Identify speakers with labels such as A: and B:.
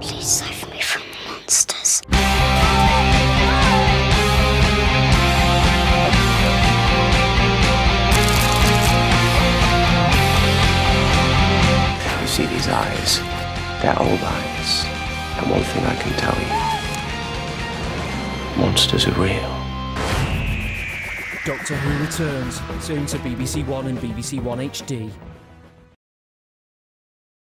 A: Please save me from the monsters.
B: You see these eyes? They're old eyes. And one thing I can tell you, monsters are real.
C: Doctor Who returns, soon to BBC One and BBC One HD.